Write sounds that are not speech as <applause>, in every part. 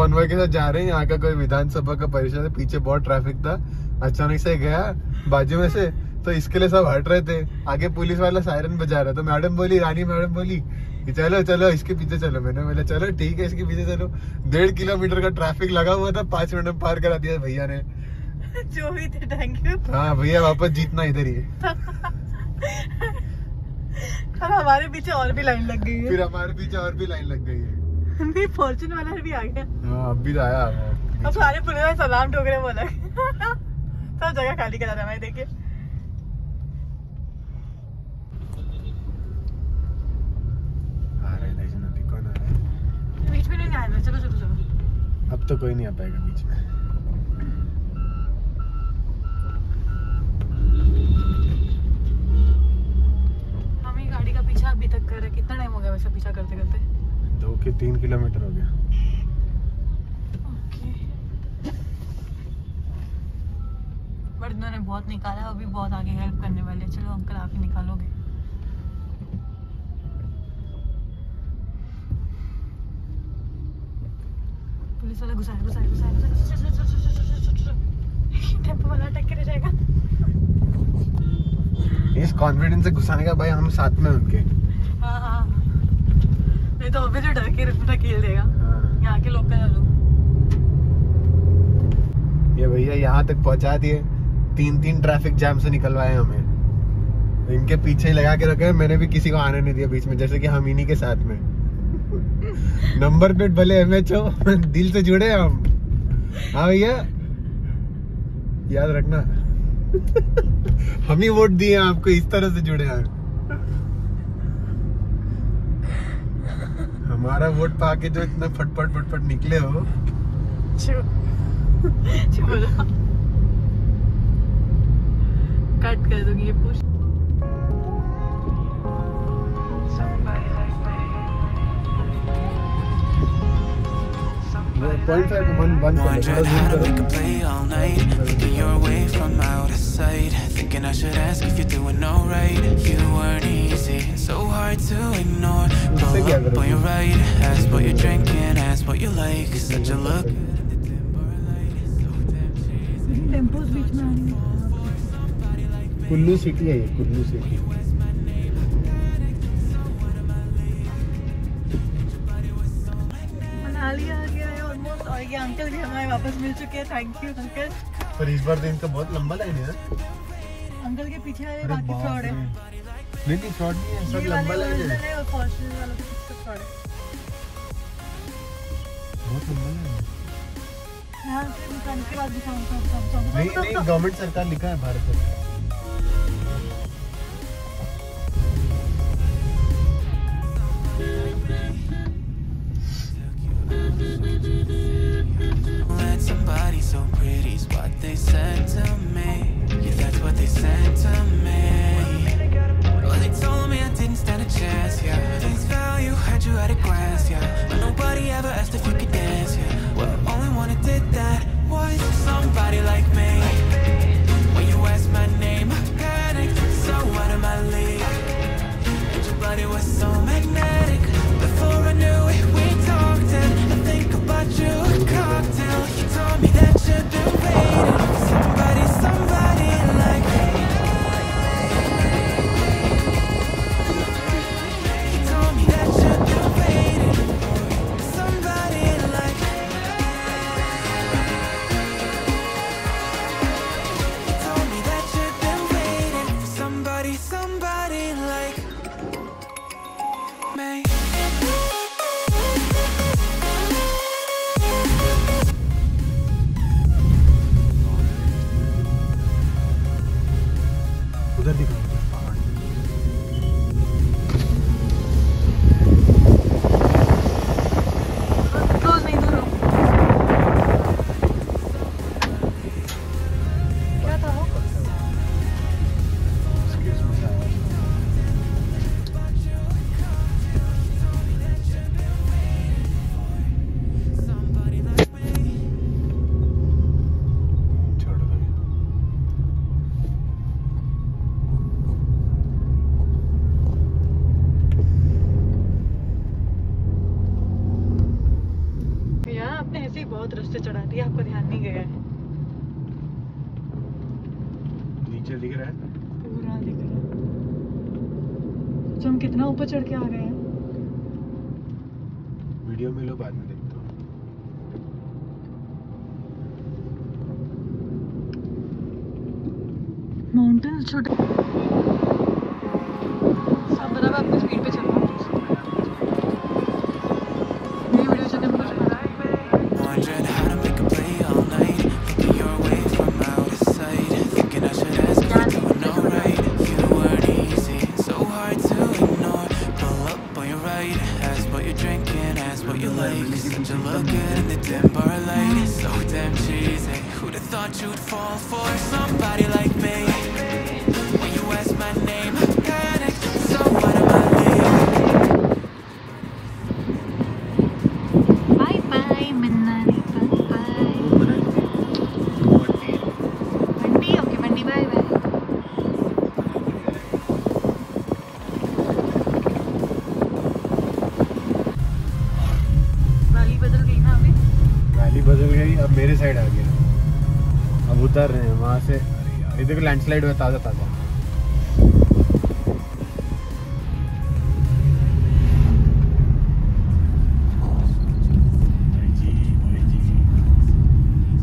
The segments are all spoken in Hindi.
कॉन्वॉय के साथ जा रहे हैं। यहाँ का कोई विधानसभा का परिषद है पीछे बहुत ट्रैफ़िक था। अचानक से गया बाजू में से तो इसके लिए सब हट रहे थे। आगे पुलिस वाला सायरन बजा रहा था मैडम बोली रानी मैडम बोली कि चलो चलो इसके पीछे चलो। मैंने बोला चलो ठीक है इसके पीछे चलो। डेढ़ किलोमीटर का ट्रैफ़िक लगा हुआ था पाँच मिनट में पार करा दिया भैया ने। <laughs> जो भी थे थैंक यू हाँ भैया वापस जीतना इधर ही <laughs> और हमारे पीछे और भी लाइन लग गई है। फिर हमारे पीछे और भी लाइन लग गई है। फॉर्चून वाला भी आ गया। हाँ अब भी तो आया अब सारे पुलिस वाले सलाम ठोक रहे बोला। सब जगह खाली करा रहा है देखिए बीच में नहीं आया चलो चलो चलो। अब तो कोई नहीं आ पाएगा बीच में। हम ही गाड़ी का पीछा अभी तक कर रहे हैं। कितना टाइम हो गया वैसे पीछा करते करते दो के तीन किलोमीटर हो गया। बट इन्होंने बहुत निकाला अभी बहुत आगे हेल्प करने वाले हैं। चलो अंकल आप ही निकालोगे। पुलिस वाला घुसा है घुसा है घुसा है। है। <laughs> टेंपो वाला अटक के रह जाएगा। इस कॉन्फिडेंस से घुसाने का भाई हम साथ में हैं उनके। हाँ हाँ। नहीं तो अभी तो डर के ढकेल देगा। हाँ। यहाँ के लोकल लोग ये भैया यहाँ तक पहुँचा दिए। तीन तीन ट्रैफ़िक जैम से निकलवाए हमें। इनके पीछे ही लगा के रखे हैं मैंने भी किसी को आने नहीं दिया बीच में जैसे कि हम इन्हीं के साथ में। <laughs> नंबर प्लेट भले एम एच हो दिल से जुड़े हैं हम। हाँ भैया? याद रखना। <laughs> हम ही वोट दिए आपको इस तरह से जुड़े हैं। हमारा वोट पाके जो इतना फटफट फटफट निकले हो। <laughs> कट कर दूँगी ये Push point five one one Wondering how to make a play all night. Thinking you're away from out of sight. Thinking I should ask if you're doing alright. You weren't easy, so hard to ignore. Pull up on your right, ask what you're drinking, ask what you like. Such a look. Tempos बीच में आ रही है कुल्लू सिटी है ये कुल्लू सिटी मनाली आ गया है ऑलमोस्ट और ये अंकल भी हमारे वापस मिल चुके हैं। थैंक यू अंकल पर इस बार तो इनका बहुत लंबा लाइन है अंकल के पीछे अरे बाकी फ्रॉड है। नहीं नहीं फ्रॉड नहीं है सब लंबा लाइन है। है और वालों के पीछे फ्रॉड है। बहुत लंबा लाइन है। यहाँ से दुकान के बाद दिखाऊँ सब सब सब नहीं नहीं गवर्नमेंट सरकार लिखा है भारत सरकार somebody so pretty's what they said to me. Yeah, that's what they said to me. Well, they told me I didn't stand a chance, yeah. Face value, had you at a glance, yeah. But nobody ever asked if you could dance, yeah. somebody like me. उधर दिखा चढ़ के आ गए हैं। वीडियो में लो बाद में देखते हो। माउंटेन छोटे ये देखो लैंडस्लाइड हुआ ताज़ा ताज़ा।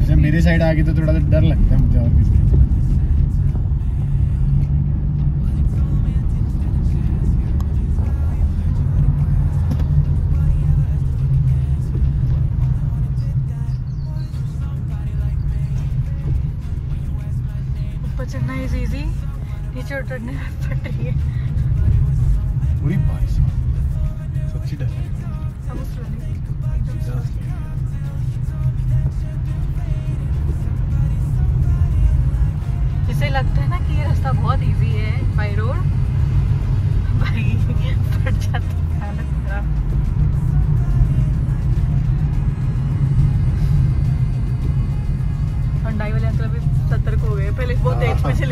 अच्छा मेरे साइड आ गई तो इज़ इजी नीचे उतरने में फट रही है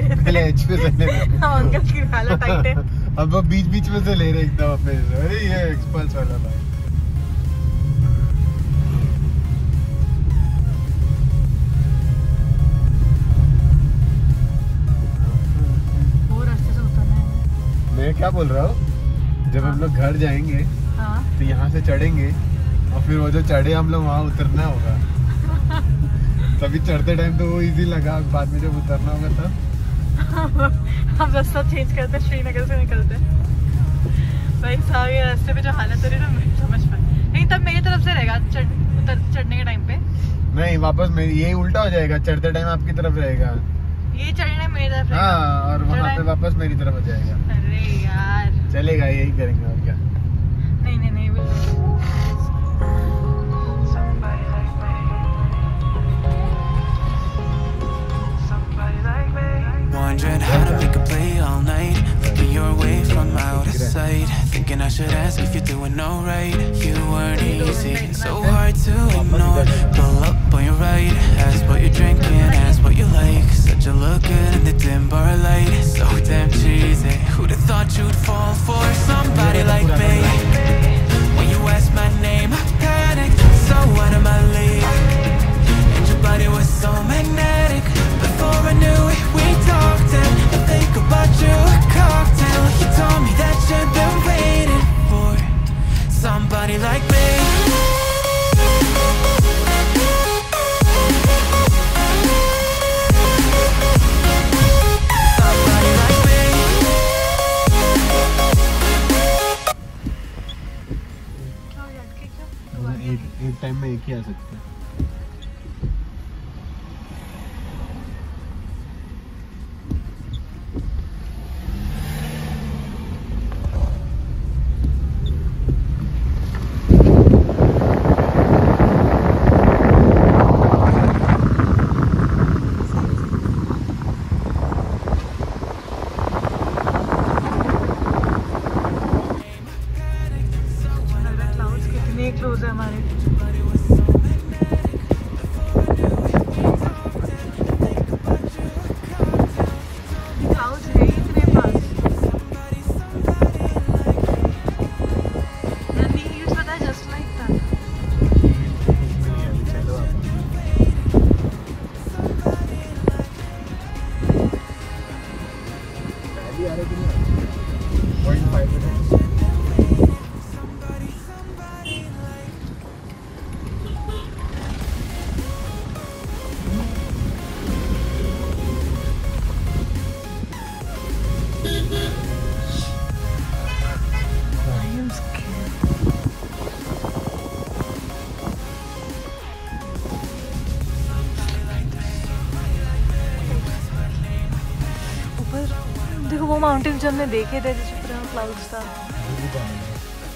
ले। थे एच पे से ले हाँ, अंकल की हालत टाइट है। अब वो बीच बीच में से ले रहे एकदम अपने अरे ये एक्सपल्स वाला है। मैं क्या बोल रहा हूँ? जब हम लोग घर जाएँगे हाँ। तो यहाँ से चढ़ेंगे और फिर वो जो चढ़े हम लोग वहाँ उतरना होगा। <laughs> तभी चढ़ते टाइम तो वो इजी लगा बाद में जब उतरना होगा तब। हम रास्ता चेंज करते श्रीनगर से निकलते भाई साहब ये रास्ते पे जो हालत हो रही है ना समझ पाए नहीं तब मेरी तरफ़ से रहेगा चढ़ उतर चढ़ने के टाइम पे नहीं वापस मेरी यही उल्टा हो जाएगा चढ़ते टाइम आपकी तरफ़ रहेगा ये चढ़ने मेरी तरफ़ हाँ और वहाँ पे वापस मेरी तरफ़ हो जाएगा अरे यार चलेगा यही करेंगे Wondering how to make a play all night. Looking your way from out of sight. Thinking I should ask if you're doing alright. You weren't easy, so hard to ignore. Pull up on your right, ask what you're drinking, ask what you like. Such a look good in the dim bar light. So damn cheesy. Who'd have thought you'd fall for somebody like me? Time में एक ही आ सकता है। जो हमने देखे थे जिसमें पूरा क्लाउड्स था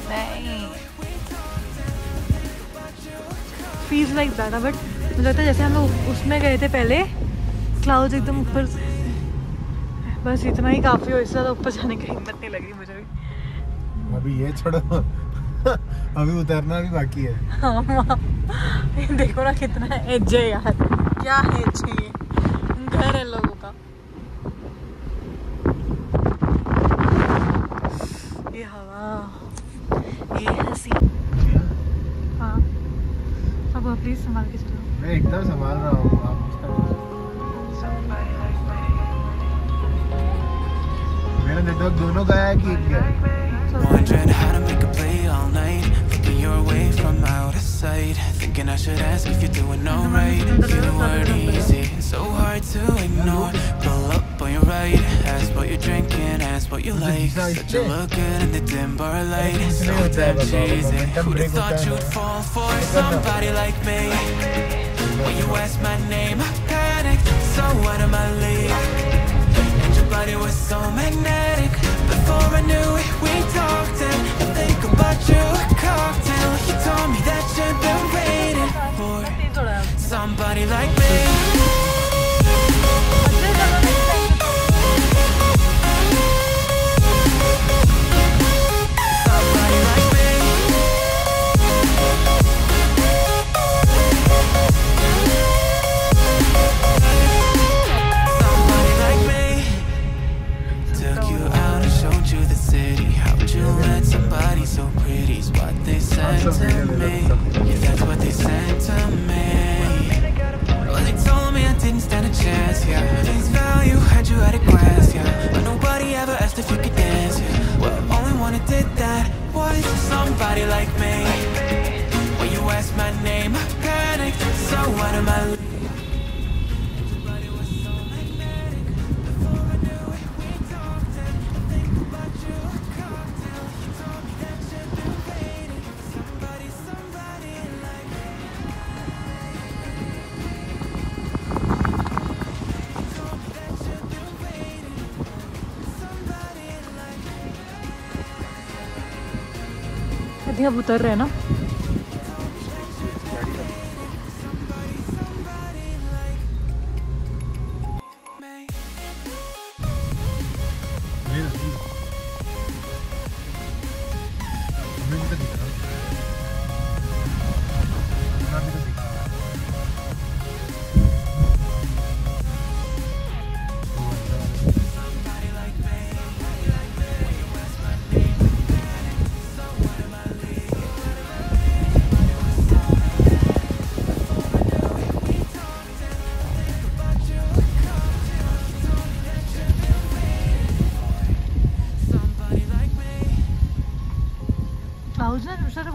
नहीं। फील्स लाइक दैट बट मुझे लगता है जैसे हम लोग उसमें गए थे पहले क्लाउड्स एकदम ऊपर बस इतना ही काफ़ी हो इससे ज़्यादा ऊपर जाने की हिम्मत नहीं लग रही मुझे भी अभी ये छोड़ो। <laughs> अभी उतरना भी बाकी है। हाँ देखो ना कितना एज है यार। क्या एज है ये। घर है लोगों एकदम संभाल रहा हूँ आप उसका- मेरा नेटवर्क दोनों गया है कि एक गया है? Wondering how to make a play all night. Thinking you're away from out of sight. Thinking I should ask if you're doing alright. You weren't easy, so hard to ignore. Pull up on your right, ask what you're drinking, ask what you like. Such a look good in the dim bar light. So damn cheesy. Who'd have thought you'd fall for somebody like me? When you asked my name, I panicked. So what am I leave? And your body was so magnetic. Before I knew it, we talked and I think about you a cocktail. You told me that you've been waiting for somebody like me. Somebody like अब उतर रहे हैं ना?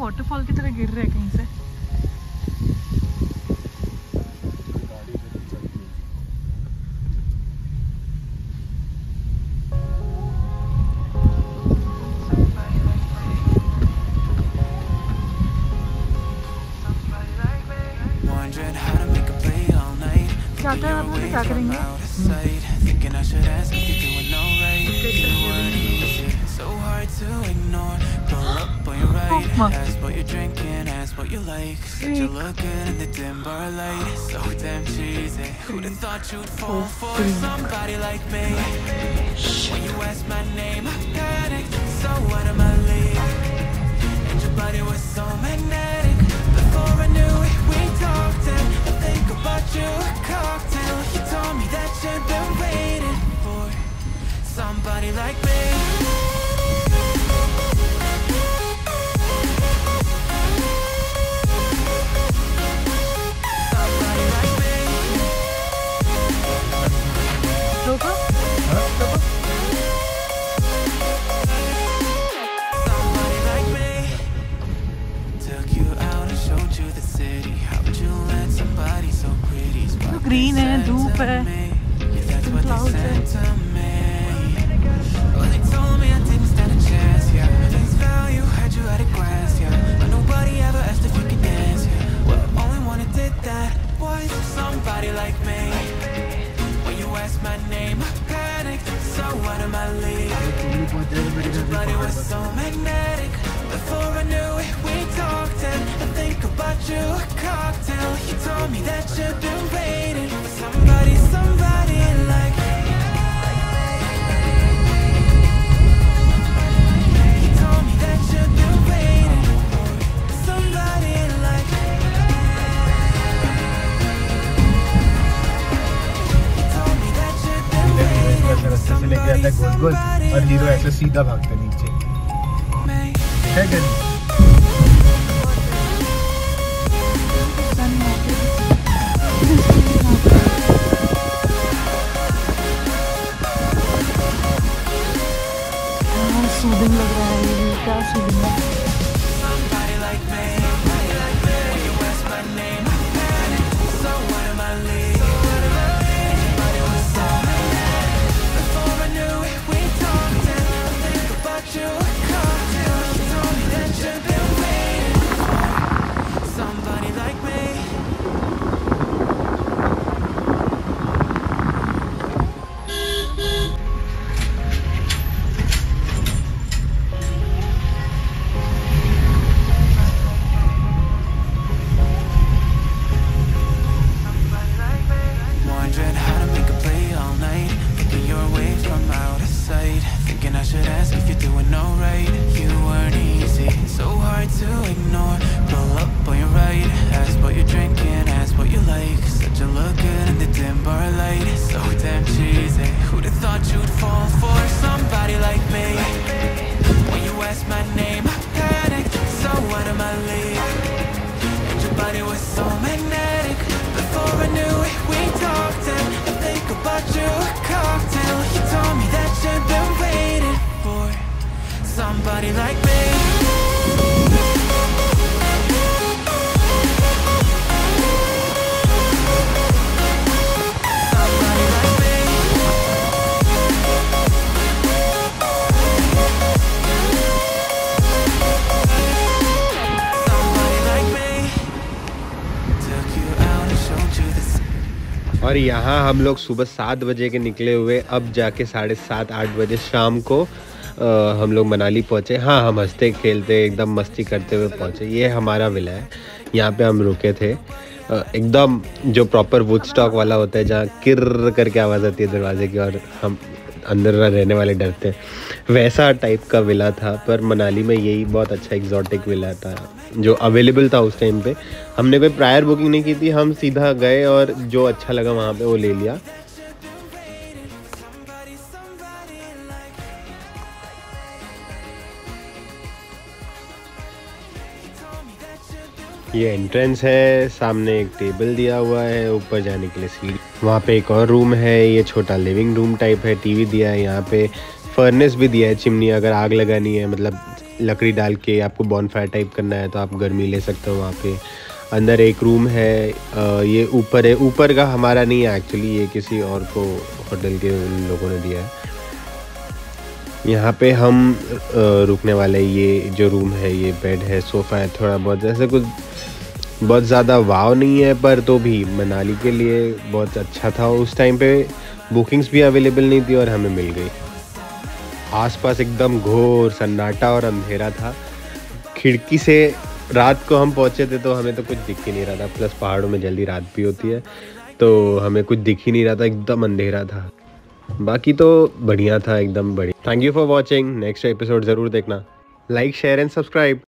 वाटरफॉल की तरह गिर रहे हैं कहीं से है। क्या आप करेंगे Thinking I should ask if you're doing alright. You weren't easy, so hard to ignore. Pull up on your right, Oh, ask what you're drinking, ask what you like. Said you look good in the dim bar light, so damn cheesy. Who'd have thought you'd fall for somebody like me? When you asked my name, I panicked. So what am I leave? And your body was so magnetic. Before I knew it, we talked and I think about you a cocktail. You told me that you've been waiting for somebody like me. Yeah, that's what they say. लेके आता है गोल गोल और हीरो ऐसे सीधा भागता नीचे. है कि और यहाँ हम लोग सुबह सात बजे के निकले हुए अब जाके साढ़े सात आठ बजे शाम को आ, हम लोग मनाली पहुँचे। हाँ हम हँसते खेलते एकदम मस्ती करते हुए पहुँचे। ये हमारा विला है। यहाँ पे हम रुके थे। एकदम जो प्रॉपर वुड स्टॉक वाला होता है जहाँ किर करके आवाज़ आती है दरवाजे की और हम अंदर रहने वाले डरते हैं। वैसा टाइप का विला था, पर मनाली में यही बहुत अच्छा एग्जॉटिक विला था, जो अवेलेबल था उस टाइम पे। हमने कोई प्रायर बुकिंग नहीं की थी, हम सीधा गए और जो अच्छा लगा वहाँ पे वो ले लिया। ये एंट्रेंस है, सामने एक टेबल दिया हुआ है, ऊपर जाने के लिए सीढ़ी। वहाँ पे एक और रूम है, ये छोटा लिविंग रूम टाइप है टीवी दिया है यहाँ पे। फर्नेस भी दिया है, चिमनी, अगर आग लगानी है मतलब लकड़ी डाल के आपको बॉनफायर टाइप करना है तो आप गर्मी ले सकते हो वहाँ पे। अंदर एक रूम है ये ऊपर है। ऊपर का हमारा नहीं है एक्चुअली ये किसी और को होटल के उन लोगों ने दिया है। यहाँ पे हम रुकने वाले, ये जो रूम है, ये बेड है सोफ़ा है, थोड़ा बहुत, ऐसे कुछ बहुत ज़्यादा वाव नहीं है, पर तो भी मनाली के लिए बहुत अच्छा था। उस टाइम पे बुकिंग्स भी अवेलेबल नहीं थी और हमें मिल गई। आसपास एकदम घोर, सन्नाटा और अंधेरा था। खिड़की से रात को हम पहुँचे थे तो हमें तो कुछ दिख ही नहीं रहा था। प्लस पहाड़ों में जल्दी रात भी होती है तो हमें कुछ दिख ही नहीं रहा था। एकदम अंधेरा था। बाकी तो बढ़िया था, एकदम बढ़िया। Thank you for watching next episode ज़रूर देखना। Like share and subscribe